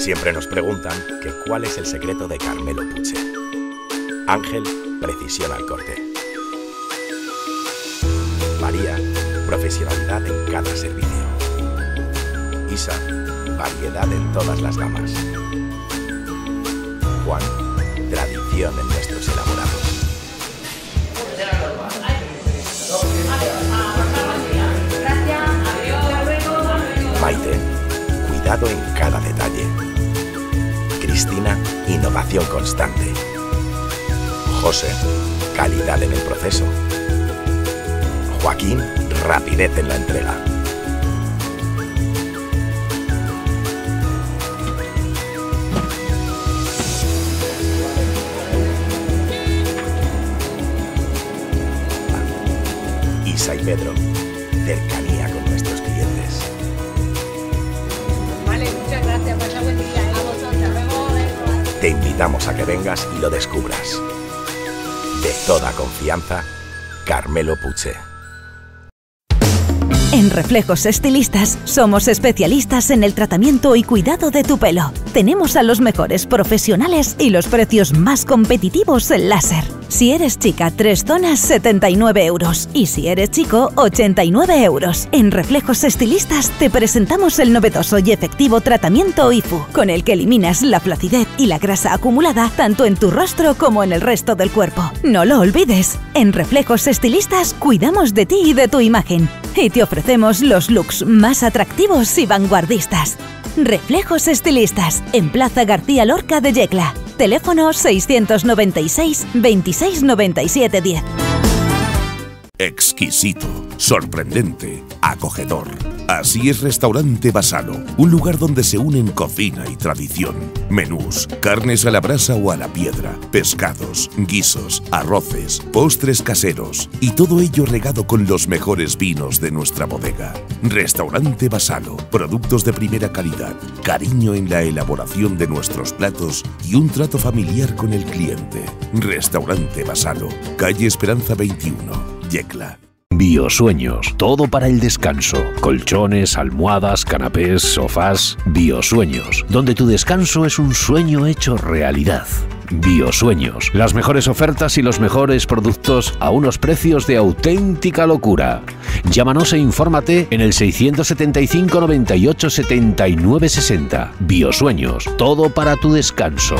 Siempre nos preguntan que cuál es el secreto de Carmelo Puche. Ángel, precisión al corte. María, profesionalidad en cada servicio. Isa, variedad en todas las gamas. Juan, tradición en nuestros elaborados. Maite, cuidado en cada detalle. Cristina, innovación constante. José, calidad en el proceso. Joaquín, rapidez en la entrega. Isa Pedro, cercanía invitamos a que vengas y lo descubras. De toda confianza, Carmelo Puche. En Reflejos Estilistas somos especialistas en el tratamiento y cuidado de tu pelo. Tenemos a los mejores profesionales y los precios más competitivos en láser. Si eres chica, tres zonas 79 euros y si eres chico, 89 euros. En Reflejos Estilistas te presentamos el novedoso y efectivo tratamiento IFU, con el que eliminas la flacidez y la grasa acumulada tanto en tu rostro como en el resto del cuerpo. No lo olvides, en Reflejos Estilistas cuidamos de ti y de tu imagen y te ofrecemos los looks más atractivos y vanguardistas. Reflejos Estilistas, en Plaza García Lorca de Yecla. Teléfono 696 26 97 10. Exquisito, sorprendente, acogedor. Así es Restaurante Basalo, un lugar donde se unen cocina y tradición. Menús, carnes a la brasa o a la piedra, pescados, guisos, arroces, postres caseros y todo ello regado con los mejores vinos de nuestra bodega. Restaurante Basalo, productos de primera calidad, cariño en la elaboración de nuestros platos y un trato familiar con el cliente. Restaurante Basalo, calle Esperanza 21. Yecla. Biosueños, todo para el descanso. Colchones, almohadas, canapés, sofás. Biosueños, donde tu descanso es un sueño hecho realidad. Biosueños, las mejores ofertas y los mejores productos a unos precios de auténtica locura. Llámanos e infórmate en el 675 98 79 60. Biosueños, todo para tu descanso.